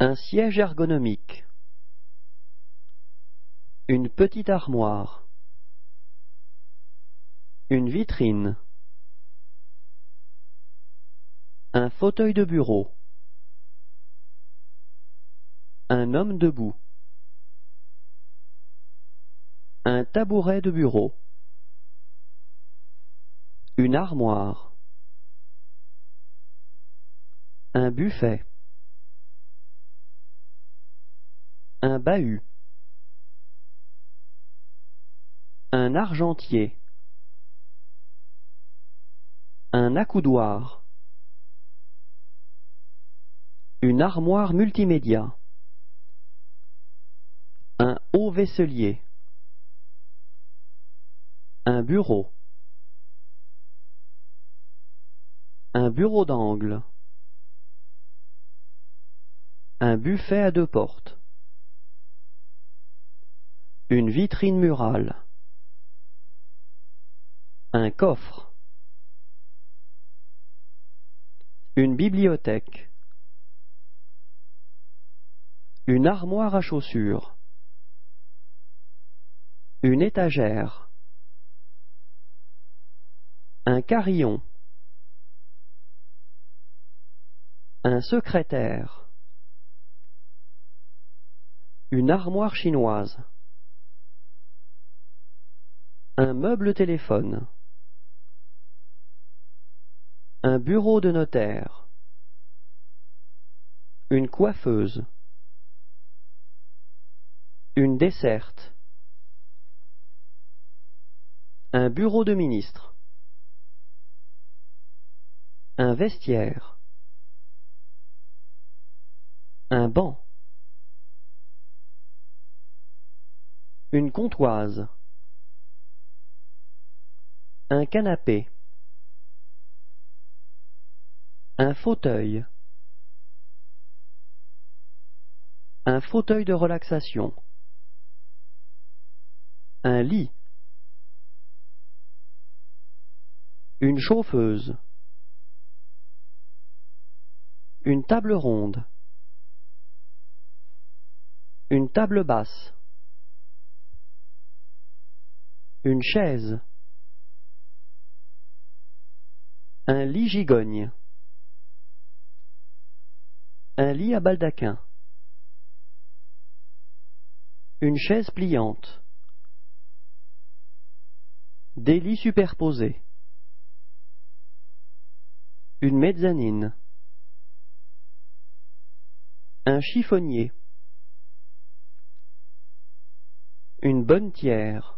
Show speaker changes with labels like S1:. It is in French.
S1: Un siège ergonomique. Une petite armoire. Une vitrine. Un fauteuil de bureau. Un homme debout. Un tabouret de bureau. Une armoire. Un buffet. Un bahut. Un argentier. Un accoudoir. Une armoire multimédia. Un haut vaisselier. Un bureau. Un bureau d'angle. Un buffet à deux portes. Une vitrine murale. Un coffre. Une bibliothèque. Une armoire à chaussures. Une étagère. Un carillon. Un secrétaire. Une armoire chinoise. Un meuble téléphone. Un bureau de notaire. Une coiffeuse. Une desserte. Un bureau de ministre. Un vestiaire. Un banc. Une comptoise. Un canapé. Un fauteuil. Un fauteuil de relaxation. Un lit. Une chauffeuse. Une table ronde. Une table basse. Une chaise. Un lit gigogne. Un lit à baldaquin. Une chaise pliante. Des lits superposés. Une mezzanine. Un chiffonnier. Une bonne tière.